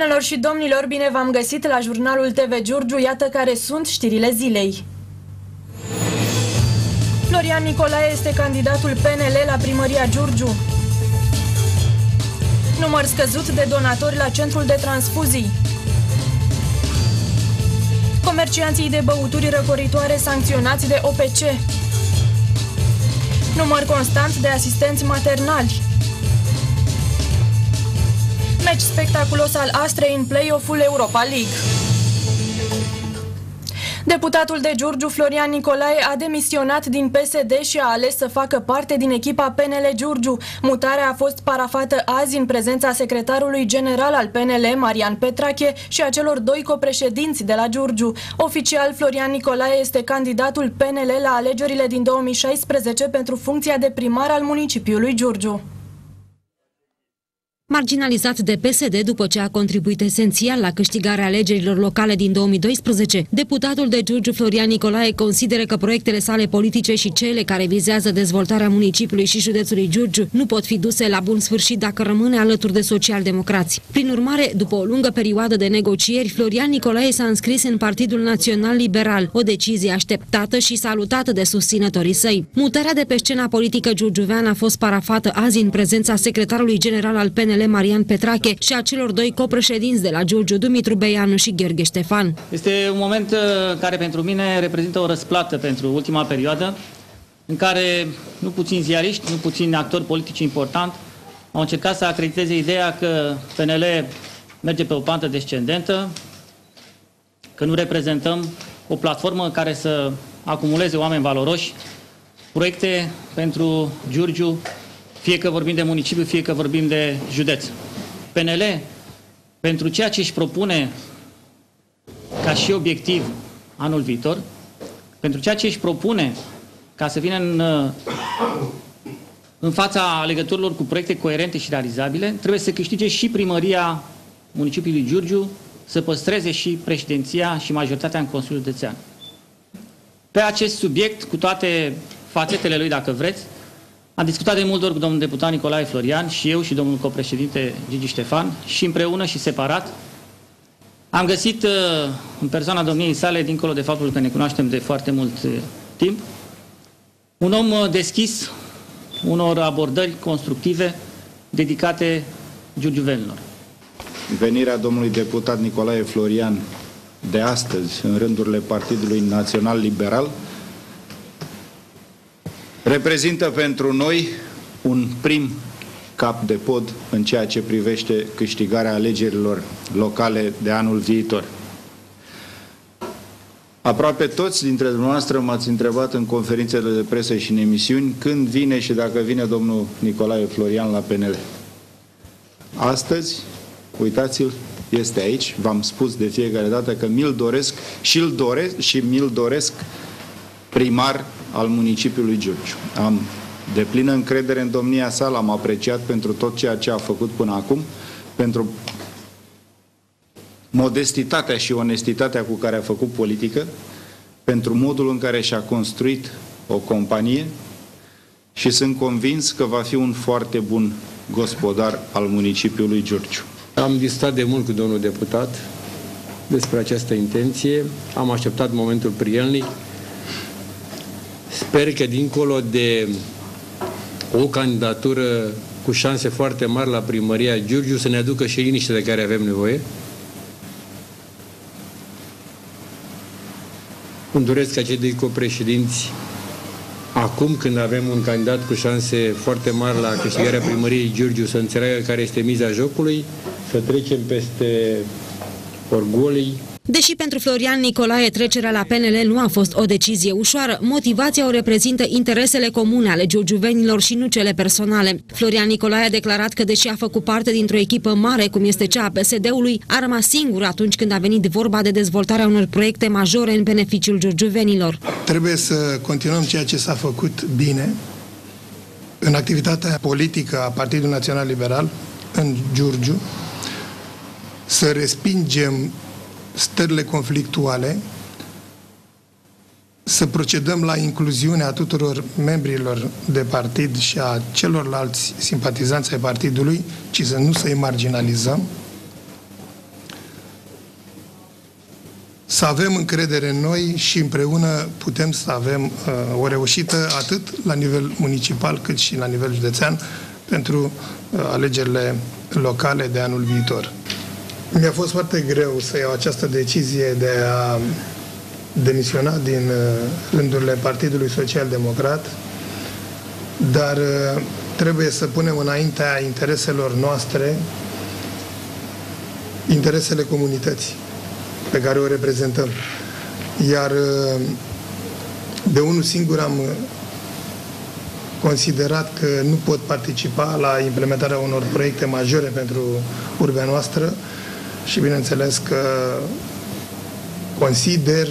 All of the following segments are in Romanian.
Doamnelor și domnilor, bine v-am găsit la jurnalul TV Giurgiu, iată care sunt știrile zilei. Florian Nicolae este candidatul PNL la primăria Giurgiu. Număr scăzut de donatori la centrul de transfuzii. Comercianții de băuturi răcoritoare sancționați de OPC. Număr constant de asistenți maternali. Meci spectaculos al Astrei în play-off-ul Europa League. Deputatul de Giurgiu, Florian Nicolae, a demisionat din PSD și a ales să facă parte din echipa PNL Giurgiu. Mutarea a fost parafată azi în prezența secretarului general al PNL, Marian Petrache, și a celor doi copreședinți de la Giurgiu. Oficial, Florian Nicolae este candidatul PNL la alegerile din 2016 pentru funcția de primar al municipiului Giurgiu marginalizat de PSD după ce a contribuit esențial la câștigarea alegerilor locale din 2012. Deputatul de Giurgiu Florian Nicolae consideră că proiectele sale politice și cele care vizează dezvoltarea municipiului și județului Giurgiu nu pot fi duse la bun sfârșit dacă rămâne alături de socialdemocrați. Prin urmare, după o lungă perioadă de negocieri, Florian Nicolae s-a înscris în Partidul Național Liberal, o decizie așteptată și salutată de susținătorii săi. Mutarea de pe scena politică giurgiuveană a fost parafată azi în prezența secretarului general al PNL PNL Marian Petrache și a celor doi copreședinți de la Giurgiu, Dumitru Beianu și Gheorghe Ștefan. Este un moment uh, care pentru mine reprezintă o răsplată pentru ultima perioadă, în care nu puțin ziariști, nu puțin actori politici importanti au încercat să acrediteze ideea că PNL merge pe o pantă descendentă, că nu reprezentăm o platformă care să acumuleze oameni valoroși, proiecte pentru Giurgiu fie că vorbim de municipiu, fie că vorbim de județ. PNL, pentru ceea ce își propune ca și obiectiv anul viitor, pentru ceea ce își propune ca să vină în, în fața legăturilor cu proiecte coerente și realizabile, trebuie să câștige și primăria municipiului Giurgiu, să păstreze și președinția și majoritatea în Consiliul Județean. Pe acest subiect, cu toate fațetele lui, dacă vreți, am discutat de multe ori cu domnul deputat Nicolae Florian și eu și domnul copreședinte Gigi Ștefan și împreună și separat am găsit uh, în persoana domniei sale, dincolo de faptul că ne cunoaștem de foarte mult uh, timp, un om uh, deschis unor abordări constructive dedicate giurgiuvenilor. Venirea domnului deputat Nicolae Florian de astăzi în rândurile Partidului Național Liberal reprezintă pentru noi un prim cap de pod în ceea ce privește câștigarea alegerilor locale de anul viitor. Aproape toți dintre dumneavoastră m-ați întrebat în conferințele de presă și în emisiuni când vine și dacă vine domnul Nicolae Florian la PNL. Astăzi, uitați-l, este aici, v-am spus de fiecare dată că mi-l doresc și îl doresc și mi-l doresc primar al municipiului Giurgiu. Am de plină încredere în domnia sa, l-am apreciat pentru tot ceea ce a făcut până acum, pentru modestitatea și onestitatea cu care a făcut politică, pentru modul în care și-a construit o companie și sunt convins că va fi un foarte bun gospodar al municipiului Giurgiu. Am discutat de mult cu domnul deputat despre această intenție, am așteptat momentul prielnic, Sper că dincolo de o candidatură cu șanse foarte mari la primăria Giurgiu să ne aducă și liniște de care avem nevoie. Îmi doresc ca cei doi copreședinți acum când avem un candidat cu șanse foarte mari la câștigarea primăriei Giurgiu să înțeleagă care este miza jocului, să trecem peste orgolii, Deși pentru Florian Nicolae trecerea la PNL nu a fost o decizie ușoară, motivația o reprezintă interesele comune ale giurgiuvenilor și nu cele personale. Florian Nicolae a declarat că deși a făcut parte dintr-o echipă mare, cum este cea a PSD-ului, a rămas singur atunci când a venit vorba de dezvoltarea unor proiecte majore în beneficiul giurgiuvenilor. Trebuie să continuăm ceea ce s-a făcut bine în activitatea politică a Partidului Național Liberal în Giurgiu, să respingem stările conflictuale, să procedăm la incluziunea tuturor membrilor de partid și a celorlalți simpatizanți ai partidului, ci să nu să-i marginalizăm, să avem încredere în noi și împreună putem să avem uh, o reușită atât la nivel municipal cât și la nivel județean pentru uh, alegerile locale de anul viitor. Mi-a fost foarte greu să iau această decizie de a demisiona din uh, rândurile Partidului Social Democrat, dar uh, trebuie să punem înaintea intereselor noastre interesele comunității pe care o reprezentăm. Iar uh, de unul singur am considerat că nu pot participa la implementarea unor proiecte majore pentru urbea noastră și bineînțeles că consider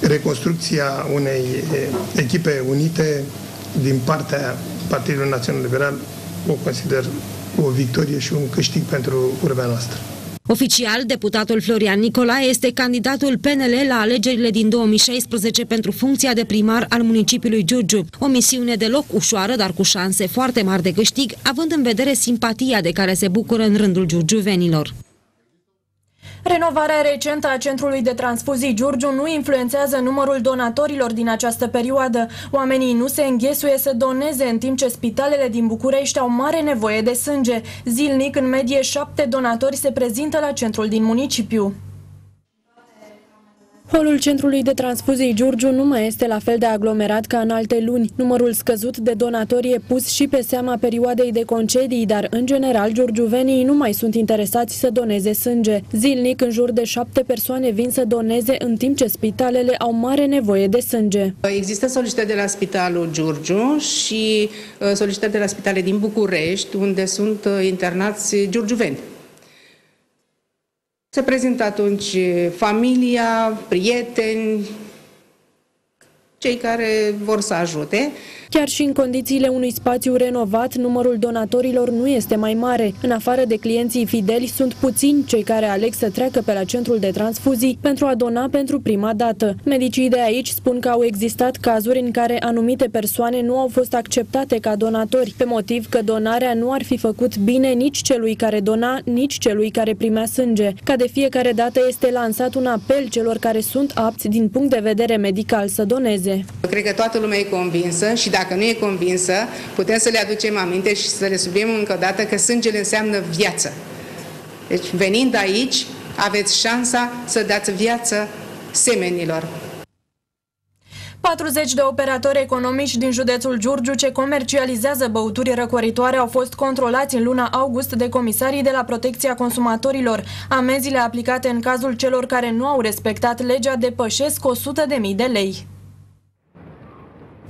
reconstrucția unei echipe unite din partea Partidului Național Liberal o consider o victorie și un câștig pentru urbea noastră. Oficial, deputatul Florian Nicolae este candidatul PNL la alegerile din 2016 pentru funcția de primar al municipiului Giurgiu. O misiune deloc ușoară, dar cu șanse foarte mari de câștig, având în vedere simpatia de care se bucură în rândul giurgiuvenilor. Renovarea recentă a centrului de transfuzii Giurgiu nu influențează numărul donatorilor din această perioadă. Oamenii nu se înghesuie să doneze în timp ce spitalele din București au mare nevoie de sânge. Zilnic, în medie, șapte donatori se prezintă la centrul din municipiu. Holul centrului de transfuzii Giurgiu nu mai este la fel de aglomerat ca în alte luni. Numărul scăzut de donatori e pus și pe seama perioadei de concedii, dar în general giurgiuvenii nu mai sunt interesați să doneze sânge. Zilnic, în jur de șapte persoane vin să doneze, în timp ce spitalele au mare nevoie de sânge. Există solicitări de la Spitalul Giurgiu și uh, solicitări de la spitale din București, unde sunt uh, internați giurgiuveni. Se prezintă atunci familia, prieteni, cei care vor să ajute. Chiar și în condițiile unui spațiu renovat, numărul donatorilor nu este mai mare. În afară de clienții fideli, sunt puțini cei care aleg să treacă pe la centrul de transfuzii pentru a dona pentru prima dată. Medicii de aici spun că au existat cazuri în care anumite persoane nu au fost acceptate ca donatori, pe motiv că donarea nu ar fi făcut bine nici celui care dona, nici celui care primea sânge. Ca de fiecare dată este lansat un apel celor care sunt apți din punct de vedere medical să doneze. Cred că toată lumea e convinsă și dacă nu e convinsă, putem să le aducem aminte și să le sublim încă o dată că sângele înseamnă viață. Deci, venind aici, aveți șansa să dați viață semenilor. 40 de operatori economici din județul Giurgiu ce comercializează băuturi răcoritoare au fost controlați în luna august de comisarii de la Protecția Consumatorilor. Amenziile aplicate în cazul celor care nu au respectat legea depășesc 100.000 de lei.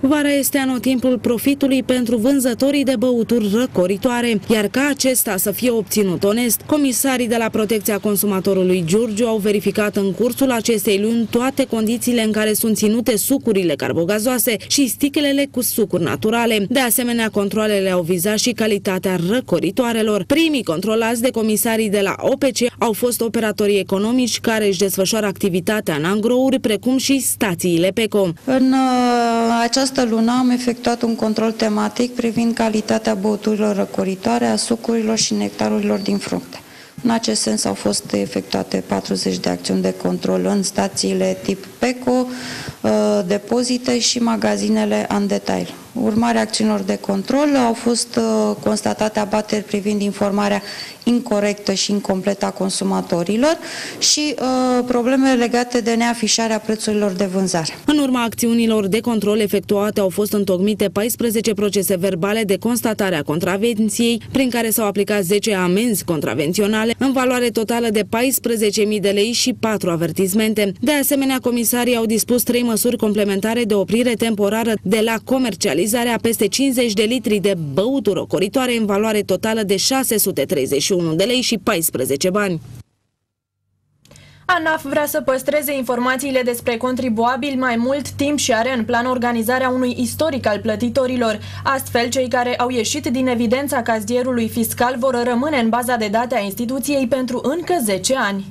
Vara este anotimpul profitului pentru vânzătorii de băuturi răcoritoare, iar ca acesta să fie obținut onest, comisarii de la Protecția Consumatorului Giurgiu au verificat în cursul acestei luni toate condițiile în care sunt ținute sucurile carbogazoase și sticlele cu sucuri naturale. De asemenea, controlele au vizat și calitatea răcoritoarelor. Primii controlați de comisarii de la OPC au fost operatorii economici care își desfășoară activitatea în angrouri, precum și stațiile PECO. În uh, această această lună am efectuat un control tematic privind calitatea băuturilor răcoritoare, a sucurilor și nectarurilor din fructe. În acest sens au fost efectuate 40 de acțiuni de control în stațiile tip PECO, uh, depozite și magazinele în detail. Urmarea acțiunilor de control au fost uh, constatate abateri privind informarea incorrectă și incompletă a consumatorilor și uh, probleme legate de neafișarea prețurilor de vânzare. În urma acțiunilor de control efectuate au fost întocmite 14 procese verbale de constatare a contravenției, prin care s-au aplicat 10 amenzi contravenționale în valoare totală de 14.000 de lei și 4 avertizmente. De asemenea, comisarii au dispus 3 măsuri complementare de oprire temporară de la comercializarea peste 50 de litri de băuturi ocoritoare în valoare totală de 631 21 de lei și 14 bani. ANAF vrea să păstreze informațiile despre contribuabili mai mult timp și are în plan organizarea unui istoric al plătitorilor. Astfel, cei care au ieșit din evidența cazierului fiscal vor rămâne în baza de date a instituției pentru încă 10 ani.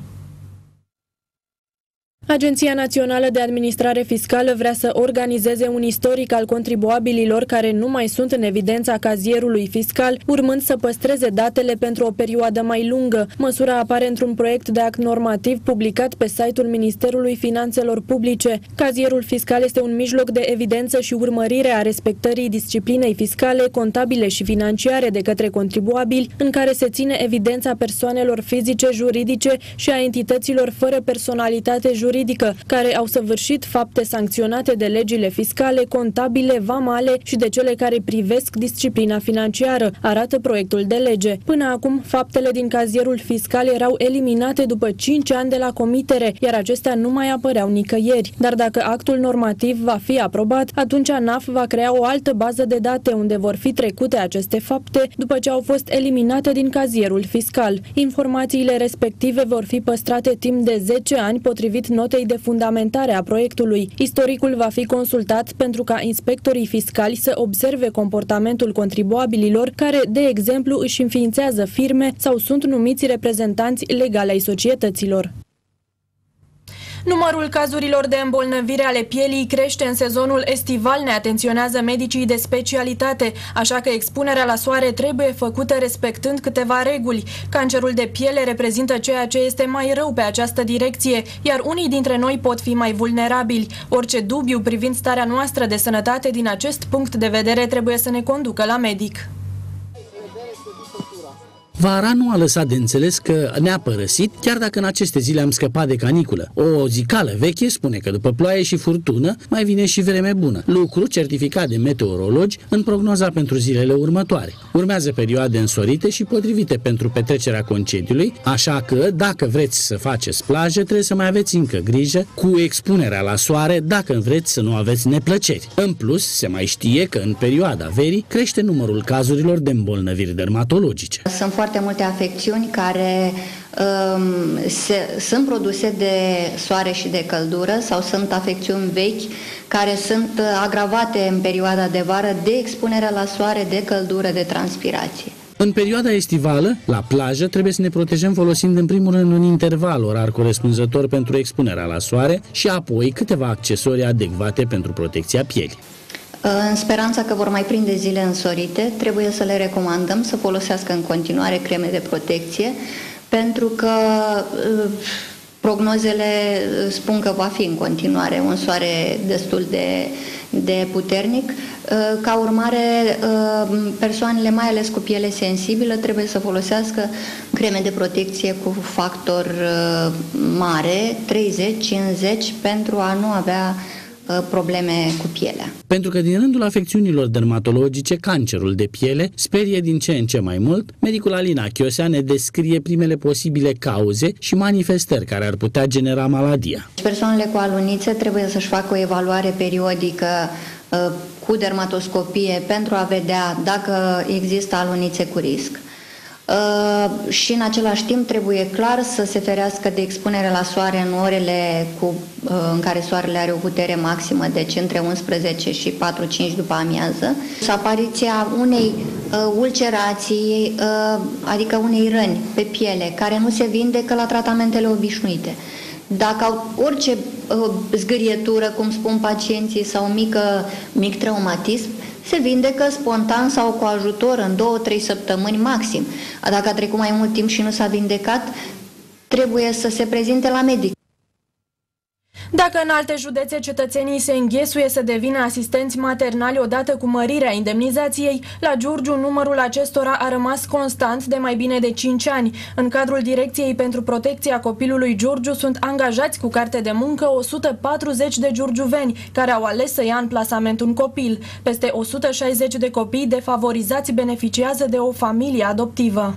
Agenția Națională de Administrare Fiscală vrea să organizeze un istoric al contribuabililor care nu mai sunt în evidența cazierului fiscal, urmând să păstreze datele pentru o perioadă mai lungă. Măsura apare într-un proiect de act normativ publicat pe site-ul Ministerului Finanțelor Publice. Cazierul fiscal este un mijloc de evidență și urmărire a respectării disciplinei fiscale, contabile și financiare de către contribuabili, în care se ține evidența persoanelor fizice, juridice și a entităților fără personalitate juridică juridică, care au săvârșit fapte sancționate de legile fiscale, contabile, vamale și de cele care privesc disciplina financiară, arată proiectul de lege. Până acum, faptele din cazierul fiscal erau eliminate după 5 ani de la comitere, iar acestea nu mai apăreau nicăieri. Dar dacă actul normativ va fi aprobat, atunci ANAF va crea o altă bază de date unde vor fi trecute aceste fapte după ce au fost eliminate din cazierul fiscal. Informațiile respective vor fi păstrate timp de 10 ani potrivit notei de fundamentare a proiectului. Istoricul va fi consultat pentru ca inspectorii fiscali să observe comportamentul contribuabililor care, de exemplu, își înființează firme sau sunt numiți reprezentanți legale ai societăților. Numărul cazurilor de îmbolnăvire ale pielii crește în sezonul estival, ne atenționează medicii de specialitate, așa că expunerea la soare trebuie făcută respectând câteva reguli. Cancerul de piele reprezintă ceea ce este mai rău pe această direcție, iar unii dintre noi pot fi mai vulnerabili. Orice dubiu privind starea noastră de sănătate din acest punct de vedere trebuie să ne conducă la medic. Vara nu a lăsat de înțeles că ne-a părăsit, chiar dacă în aceste zile am scăpat de caniculă. O zicală veche spune că după ploaie și furtună mai vine și vreme bună, lucru certificat de meteorologi în prognoza pentru zilele următoare. Urmează perioade însorite și potrivite pentru petrecerea concediului, așa că dacă vreți să faceți plajă, trebuie să mai aveți încă grijă cu expunerea la soare dacă vreți să nu aveți neplăceri. În plus, se mai știe că în perioada verii crește numărul cazurilor de îmbolnăviri dermatologice. Sunt foarte multe afecțiuni care um, se, sunt produse de soare și de căldură sau sunt afecțiuni vechi care sunt agravate în perioada de vară de expunerea la soare, de căldură, de transpirație. În perioada estivală, la plajă, trebuie să ne protejăm folosind în primul rând un interval orar corespunzător pentru expunerea la soare și apoi câteva accesorii adecvate pentru protecția pielii. În speranța că vor mai prinde zile însorite, trebuie să le recomandăm să folosească în continuare creme de protecție, pentru că uh, prognozele uh, spun că va fi în continuare un soare destul de, de puternic. Uh, ca urmare, persoanele, mai ales cu piele sensibilă, trebuie să folosească creme de protecție cu factor mare, 30-50, pentru a nu avea Uh, probleme cu pielea. Pentru că din rândul afecțiunilor dermatologice, cancerul de piele sperie din ce în ce mai mult, medicul Alina Chiosea ne descrie primele posibile cauze și manifestări care ar putea genera maladia. Persoanele cu alunițe trebuie să-și facă o evaluare periodică uh, cu dermatoscopie pentru a vedea dacă există alunițe cu risc. Uh, și în același timp trebuie clar să se ferească de expunere la soare în orele cu, uh, în care soarele are o putere maximă, deci între 11 și 4-5 după amiază, și apariția unei uh, ulcerații, uh, adică unei răni pe piele, care nu se vindecă la tratamentele obișnuite. Dacă au orice uh, zgârietură, cum spun pacienții, sau mică, mic traumatism, se vindecă spontan sau cu ajutor în două-trei săptămâni maxim. Dacă a trecut mai mult timp și nu s-a vindecat, trebuie să se prezinte la medic. Dacă în alte județe cetățenii se înghesuie să devină asistenți maternali odată cu mărirea indemnizației, la Giurgiu numărul acestora a rămas constant de mai bine de 5 ani. În cadrul Direcției pentru Protecția Copilului Giurgiu sunt angajați cu carte de muncă 140 de giurgiuveni care au ales să ia în plasament un copil. Peste 160 de copii defavorizați beneficiază de o familie adoptivă.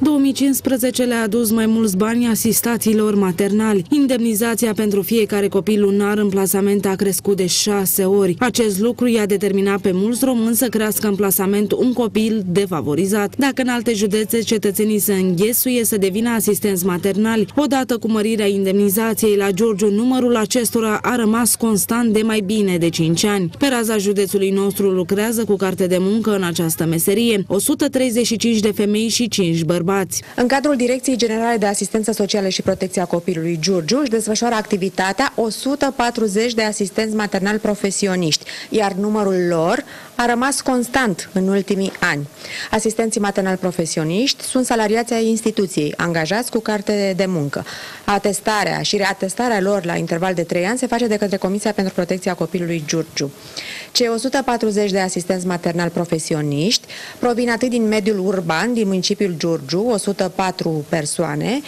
2015 le-a adus mai mulți bani asistațiilor maternali. Indemnizația pentru fiecare copil lunar în plasament a crescut de șase ori. Acest lucru i-a determinat pe mulți români să crească în plasament un copil defavorizat. Dacă în alte județe cetățenii se înghesuie să devină asistenți maternali, odată cu mărirea indemnizației la Giurgiu, numărul acestora a rămas constant de mai bine de 5 ani. Pe raza județului nostru lucrează cu carte de muncă în această meserie 135 de femei și 5 bărbați bărbați. În cadrul Direcției Generale de Asistență Socială și Protecția Copilului Giurgiu își desfășoară activitatea 140 de asistenți maternal profesioniști, iar numărul lor a rămas constant în ultimii ani. Asistenții maternal profesioniști sunt salariații ai instituției, angajați cu carte de muncă. Atestarea și reatestarea lor la interval de 3 ani se face de către Comisia pentru Protecția Copilului Giurgiu. Cei 140 de asistenți maternal profesioniști provin atât din mediul urban, din municipiul Giurgiu, 104 persoane,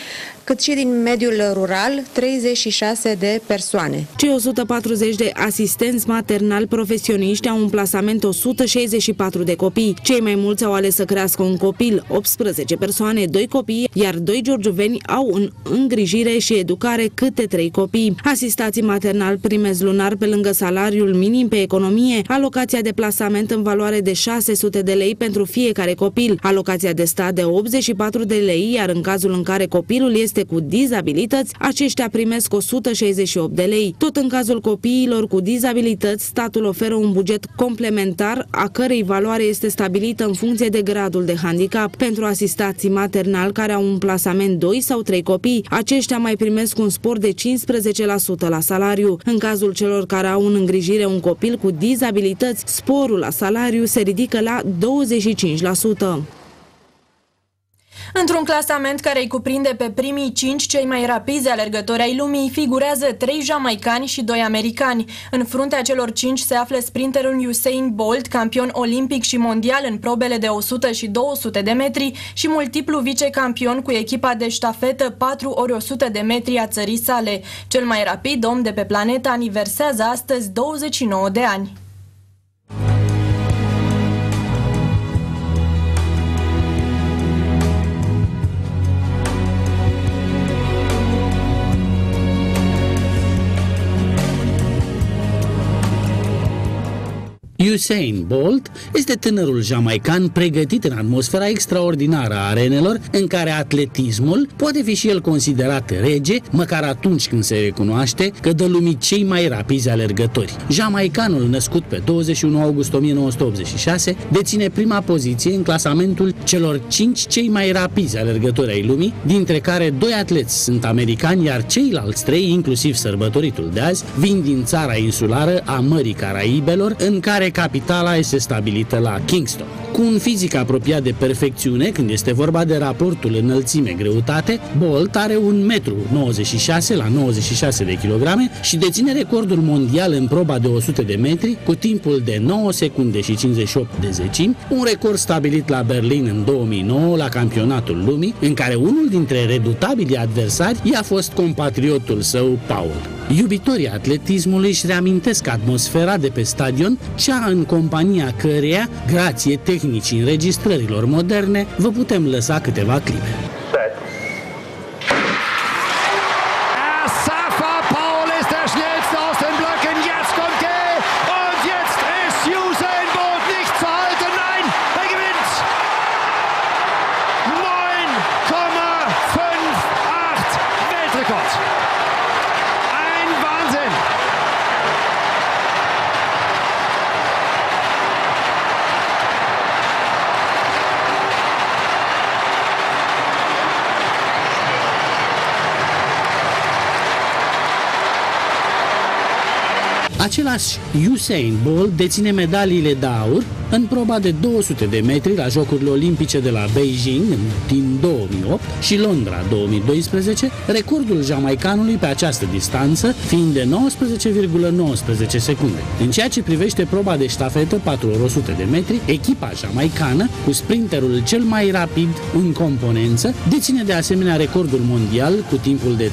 cât și din mediul rural, 36 de persoane. Cei 140 de asistenți maternal profesioniști au un plasament 164 de copii. Cei mai mulți au ales să crească un copil, 18 persoane, 2 copii, iar 2 giurgiuveni au în îngrijire și educare câte 3 copii. Asistații maternal primesc lunar pe lângă salariul minim pe economie, alocația de plasament în valoare de 600 de lei pentru fiecare copil, alocația de stat de 84 de lei, iar în cazul în care copilul este este cu dizabilități, aceștia primesc 168 de lei. Tot în cazul copiilor cu dizabilități, statul oferă un buget complementar, a cărei valoare este stabilită în funcție de gradul de handicap. Pentru asistații maternal care au un plasament 2 sau 3 copii, aceștia mai primesc un spor de 15% la salariu. În cazul celor care au în îngrijire un copil cu dizabilități, sporul la salariu se ridică la 25%. Într-un clasament care îi cuprinde pe primii cinci cei mai rapizi alergători ai lumii, figurează trei jamaicani și doi americani. În fruntea celor cinci se află sprinterul Usain Bolt, campion olimpic și mondial în probele de 100 și 200 de metri și multiplu vicecampion cu echipa de ștafetă 4 ori 100 de metri a țării sale. Cel mai rapid om de pe planetă aniversează astăzi 29 de ani. Usain Bolt este tânărul jamaican pregătit în atmosfera extraordinară a arenelor în care atletismul poate fi și el considerat rege, măcar atunci când se recunoaște că dă lumii cei mai rapizi alergători. Jamaicanul născut pe 21 august 1986 deține prima poziție în clasamentul celor 5 cei mai rapizi alergători ai lumii, dintre care doi atleți sunt americani, iar ceilalți trei, inclusiv sărbătoritul de azi, vin din țara insulară a Mării Caraibelor, în care capitala este stabilită la Kingston. Cu un fizic apropiat de perfecțiune când este vorba de raportul înălțime-greutate, Bolt are 1,96 m la 96 de kilograme și deține recordul mondial în proba de 100 de metri cu timpul de 9 secunde și 58 de zecimi, un record stabilit la Berlin în 2009 la campionatul lumii, în care unul dintre redutabili adversari i-a fost compatriotul său, Paul. Iubitorii atletismului își reamintesc atmosfera de pe stadion, cea în compania căreia, grație tehnicii înregistrărilor moderne, vă putem lăsa câteva clipe. Usain Bolt deține medaliile de aur în proba de 200 de metri la Jocurile Olimpice de la Beijing din 2008 și Londra 2012, recordul jamaicanului pe această distanță fiind de 19,19 secunde. În ceea ce privește proba de ștafetă 4 ori 100 de metri, echipa jamaicană, cu sprinterul cel mai rapid în componență, deține de asemenea recordul mondial cu timpul de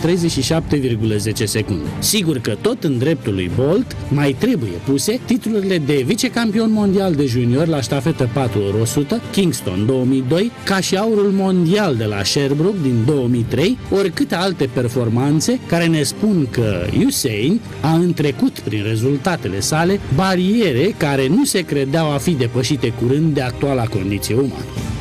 37,10 secunde. Sigur că tot în dreptul lui Bolt mai trebuie puse titlurile de vicecampion mondial de junior la ștafetă 4 ori 100, Kingston 2002, ca și aurul mondial de la Sherbrooke din 2003, ori câte alte performanțe care ne spun că Usain a întrecut prin rezultatele sale bariere care nu se credeau a fi depășite curând de actuala condiție umană.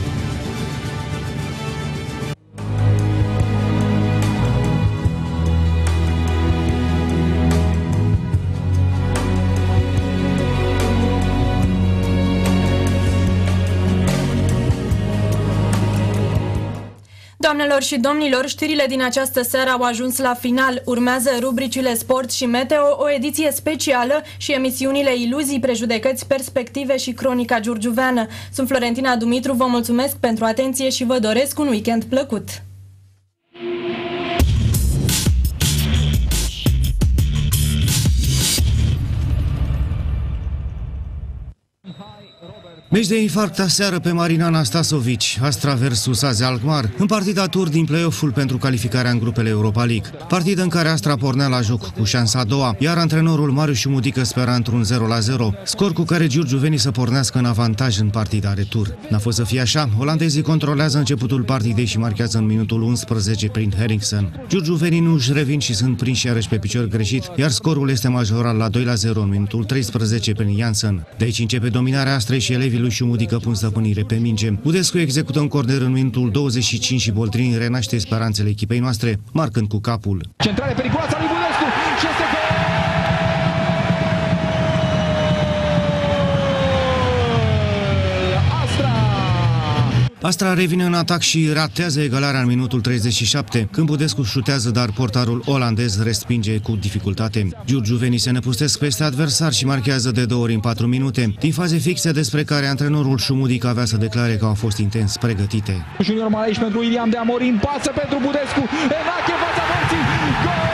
Doamnelor și domnilor, știrile din această seară au ajuns la final. Urmează rubricile Sport și Meteo, o ediție specială și emisiunile Iluzii, Prejudecăți, Perspective și Cronica Giurgiuveană. Sunt Florentina Dumitru, vă mulțumesc pentru atenție și vă doresc un weekend plăcut. Meci de infarct aseară pe Marina Anastasovici, Astra versus Azi Alkmaar, în partida tur din play-off-ul pentru calificarea în grupele Europa League. Partidă în care Astra pornea la joc cu șansa a doua, iar antrenorul Marius Mudică spera într-un 0-0, scor cu care Giurgiu veni să pornească în avantaj în partida retur. N-a fost să fie așa, olandezii controlează începutul partidei și marchează în minutul 11 prin Herringson. Giurgiu veni nu își revin și sunt prinși iarăși pe picior greșit, iar scorul este majorat la 2-0 în minutul 13 prin Janssen. De aici începe dominarea Astrei și elevii lui Șumudică pun stăpânire pe minge. Udescu execută un corner în minutul 25 și Boldrin renaște speranțele echipei noastre, marcând cu capul. Centrale periculoasă lui Budescu și este Astra revine în atac și ratează egalarea în minutul 37, când Budescu șutează, dar portarul olandez respinge cu dificultate. Giurgiuvenii se năpustesc peste adversar și marchează de două ori în 4 minute, din faze fixe despre care antrenorul Șumudic avea să declare că au fost intens pregătite. Junior aici pentru Iliam de Amorim, pasă pentru Budescu, Enache fața morții, gol!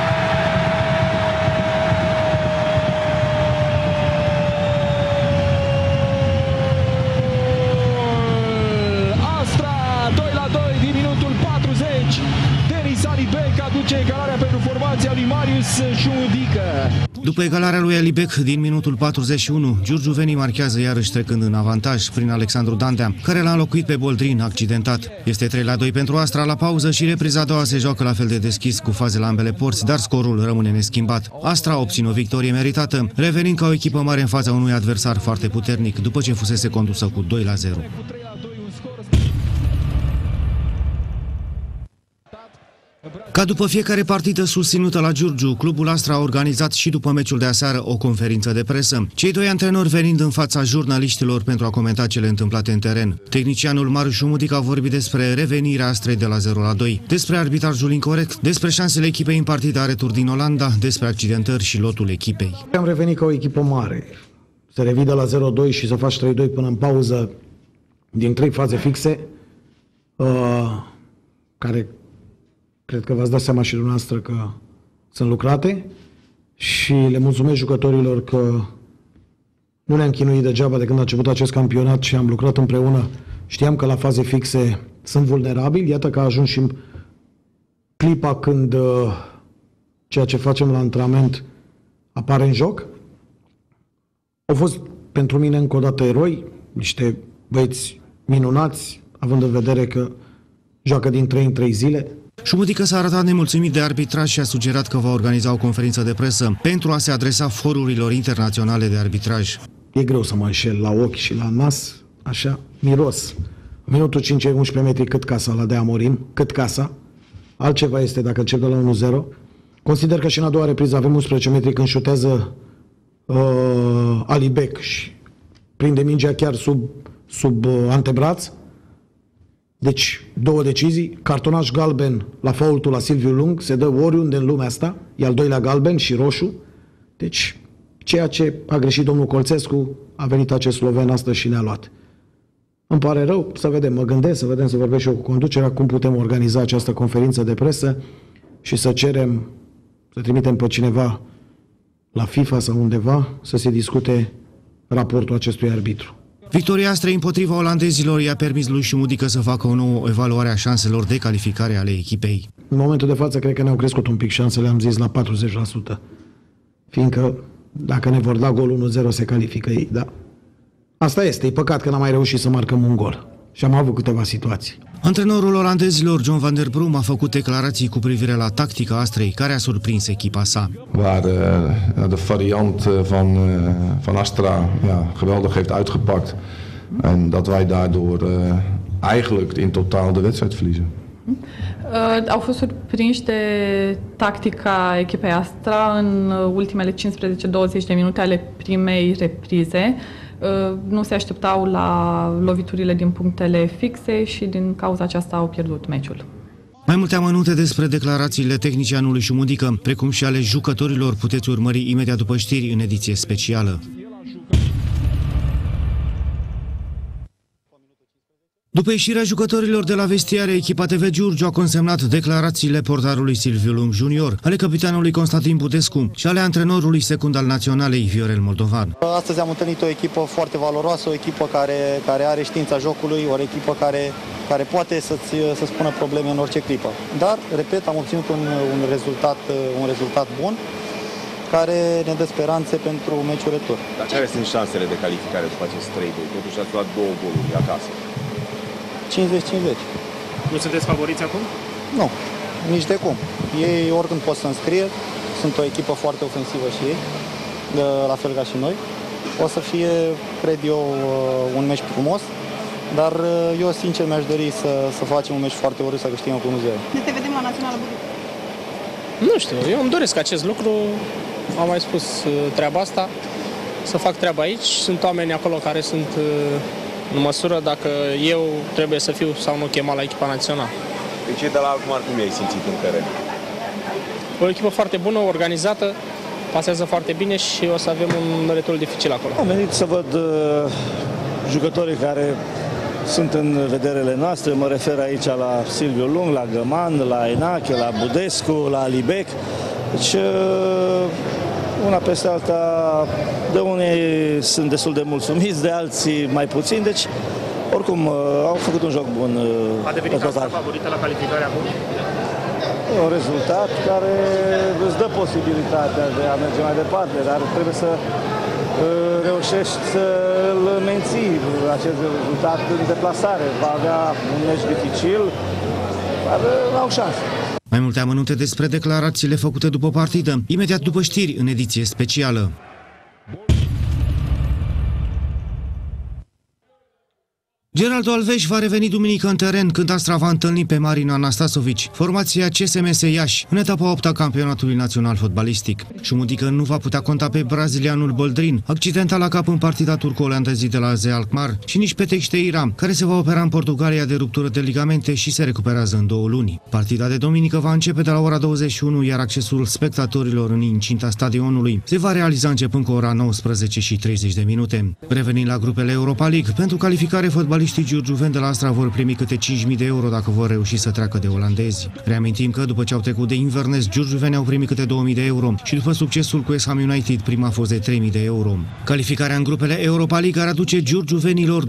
După egalarea lui Alibec din minutul 41, Giurgiuvenii marchează iarăși trecând în avantaj prin Alexandru Dandea, care l-a înlocuit pe Boldrin accidentat. Este 3 la 2 pentru Astra la pauză și repriza a doua se joacă la fel de deschis cu faze la ambele porți, dar scorul rămâne neschimbat. Astra obține o victorie meritată, revenind ca o echipă mare în fața unui adversar foarte puternic, după ce fusese condusă cu 2 la 0. Ca după fiecare partidă susținută la Giurgiu, clubul Astra a organizat și după meciul de aseară o conferință de presă. Cei doi antrenori venind în fața jurnaliștilor pentru a comenta cele întâmplate în teren. Tehnicianul Marius Mudic a vorbit despre revenirea Astrei de la 0 la 2, despre arbitrajul incorrect, despre șansele echipei în partida retur din Olanda, despre accidentări și lotul echipei. Am revenit ca o echipă mare. Să revii de la 0-2 și să faci 3-2 până în pauză din trei faze fixe, uh, care Cred că v-ați dat seama și dumneavoastră că sunt lucrate și le mulțumesc jucătorilor că nu ne-am chinuit degeaba de când a început acest campionat și am lucrat împreună. Știam că la faze fixe sunt vulnerabili. Iată că a ajuns și clipa când uh, ceea ce facem la antrenament apare în joc. Au fost pentru mine încă o dată eroi, niște băieți minunați, având în vedere că joacă din 3 în 3 zile. Șumudică s-a arătat nemulțumit de arbitraj și a sugerat că va organiza o conferință de presă pentru a se adresa forurilor internaționale de arbitraj. E greu să mă înșel la ochi și la nas, așa, miros. Minutul 5 11 metri cât casa la de Amorim, cât casa. Altceva este dacă încep de la 1-0. Consider că și în a doua repriză avem 11 metri când șutează uh, Alibec și prinde mingea chiar sub, sub uh, antebraț. Deci, două decizii, cartonaș galben la faultul la Silviu Lung, se dă oriunde în lumea asta, e al doilea galben și roșu. Deci, ceea ce a greșit domnul Colțescu, a venit acest sloven astăzi și ne-a luat. Îmi pare rău, să vedem, mă gândesc, să vedem, să vorbesc și eu cu conducerea, cum putem organiza această conferință de presă și să cerem, să trimitem pe cineva la FIFA sau undeva să se discute raportul acestui arbitru. Victoria Astrei împotriva olandezilor i-a permis lui Șumudică să facă o nouă evaluare a șanselor de calificare ale echipei. În momentul de față cred că ne-au crescut un pic șansele, am zis la 40%. Fiindcă dacă ne vor da gol 1-0 se califică ei, da. Asta este, e păcat că n-am mai reușit să marcăm un gol. Și am avut câteva situații. Antrenorul olandezilor John van der Brum a făcut declarații cu privire la tactica Astrei, care a surprins echipa sa. Waar uh, de variant uh, van, uh, van Astra ja, geweldig heeft uitgepakt. En dat wij daardoor uh, eigenlijk in totaal de wedstrijd verliezen. Uh, au fost surprinși de tactica echipei Astra în ultimele 15-20 de minute ale primei reprize. Uh, Uh, nu se așteptau la loviturile din punctele fixe și din cauza aceasta au pierdut meciul. Mai multe amănunte despre declarațiile tehnice anului Șumudică, precum și ale jucătorilor, puteți urmări imediat după știri în ediție specială. După ieșirea jucătorilor de la vestiare, echipa TV Giurgiu a consemnat declarațiile portarului Silviu Lung Junior, ale capitanului Constantin Budescu și ale antrenorului secund al naționalei Viorel Moldovan. Astăzi am întâlnit o echipă foarte valoroasă, o echipă care, care are știința jocului, o echipă care, care poate să-ți să spună probleme în orice clipă. Dar, repet, am obținut un, un, rezultat, un rezultat bun care ne dă speranțe pentru meciul retur. Dar care sunt șansele de calificare după acest 3-2? Totuși ați luat două goluri acasă. 50-50. Nu sunteți favoriți acum? Nu, nici de cum. Ei oricând pot să înscrie, sunt o echipă foarte ofensivă și ei, la fel ca și noi. O să fie, cred eu, uh, un meci frumos, dar uh, eu sincer mi-aș dori să, să facem un meci foarte urât, să câștigăm cu 1-0. Ne te vedem la Națională Nu știu, eu îmi doresc acest lucru, am mai spus uh, treaba asta, să fac treaba aici. Sunt oameni acolo care sunt în măsură dacă eu trebuie să fiu sau nu chemat la echipa națională. Deci de la Alcmar cum ai simțit în teren? O echipă foarte bună, organizată, pasează foarte bine și o să avem un retur dificil acolo. Am venit să văd uh, jucătorii care sunt în vederele noastre, mă refer aici la Silviu Lung, la Găman, la Enache, la Budescu, la Alibec. Deci uh, una peste alta, de unii sunt destul de mulțumiți, de alții mai puțin, deci oricum uh, au făcut un joc bun. Uh, A devenit asta favorită la calificare acum? un rezultat care îți dă posibilitatea de a merge mai departe, dar trebuie să uh, reușești să-l menții acest rezultat în deplasare. Va avea un meci dificil, dar au șanse. Mai multe amănunte despre declarațiile făcute după partidă, imediat după știri în ediție specială. Geraldo Alveș va reveni duminică în teren când Astra va întâlni pe Marina Anastasovici, formația CSMS Iași, în etapa 8 a campionatului național fotbalistic. Șumudică nu va putea conta pe brazilianul Boldrin, accidentat la cap în partida turco-olandezii de la Ze Alkmaar, și nici pe Texteira, care se va opera în Portugalia de ruptură de ligamente și se recuperează în două luni. Partida de duminică va începe de la ora 21, iar accesul spectatorilor în incinta stadionului se va realiza începând cu ora 19 și 30 de minute. Revenind la grupele Europa League, pentru calificare fotbalistic Fotbaliștii giurgiuveni de la Astra vor primi câte 5.000 de euro dacă vor reuși să treacă de olandezi. Reamintim că după ce au trecut de Inverness, giurgiuveni au primit câte 2.000 de euro și după succesul cuEsham United, prima a fost de 3.000 de euro. Calificarea în grupele Europa League ar aduce giurgiuvenilor 2,4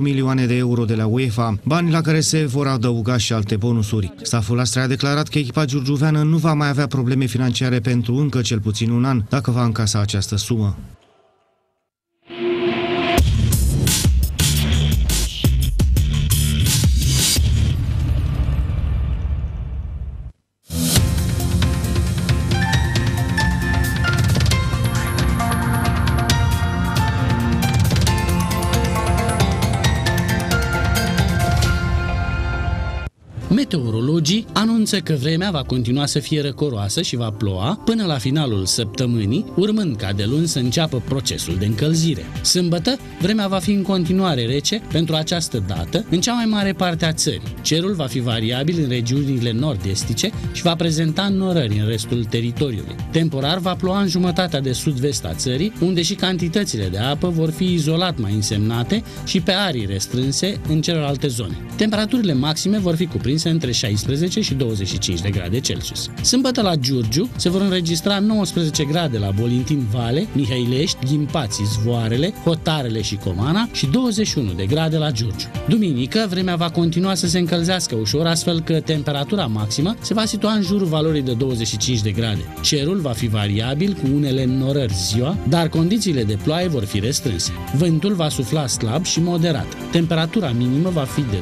milioane de euro de la UEFA, bani la care se vor adăuga și alte bonusuri. Staful Astra a declarat că echipa giurgiuveană nu va mai avea probleme financiare pentru încă cel puțin un an dacă va încasa această sumă. Anunță că vremea va continua să fie răcoroasă și va ploua până la finalul săptămânii, urmând ca de luni să înceapă procesul de încălzire. Sâmbătă, vremea va fi în continuare rece pentru această dată în cea mai mare parte a țării. Cerul va fi variabil în regiunile nord-estice și va prezenta norări în restul teritoriului. Temporar va ploua în jumătatea de sud-vest a țării, unde și cantitățile de apă vor fi izolat mai însemnate și pe arii restrânse în celelalte zone. Temperaturile maxime vor fi cuprinse între 16 și 25 de grade Celsius. Sâmbătă la Giurgiu se vor înregistra 19 grade la Bolintin Vale, Mihailești, Ghimpații, Zvoarele, Hotarele și Comana și 21 de grade la Giurgiu. Duminică, vremea va continua să se încălzească ușor, astfel că temperatura maximă se va situa în jurul valorii de 25 de grade. Cerul va fi variabil cu unele înnorări ziua, dar condițiile de ploaie vor fi restrânse. Vântul va sufla slab și moderat. Temperatura minimă va fi de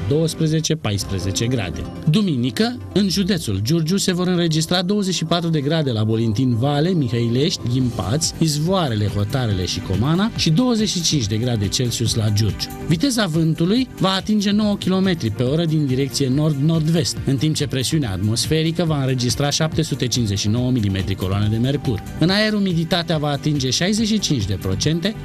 12-14 grade. Duminică, în județul Giurgiu se vor înregistra 24 de grade la Bolintin Vale, Mihailești, Ghimpați, Izvoarele, Hotarele și Comana și 25 de grade Celsius la Giurgiu. Viteza vântului va atinge 9 km pe oră din direcție nord-nord-vest, în timp ce presiunea atmosferică va înregistra 759 mm coloane de mercur. În aer umiditatea va atinge 65%,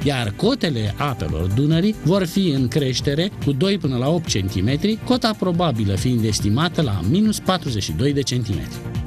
iar cotele apelor Dunării vor fi în creștere cu 2 până la 8 cm, cota probabilă fiind estimată estimată la minus 42 de centimetri.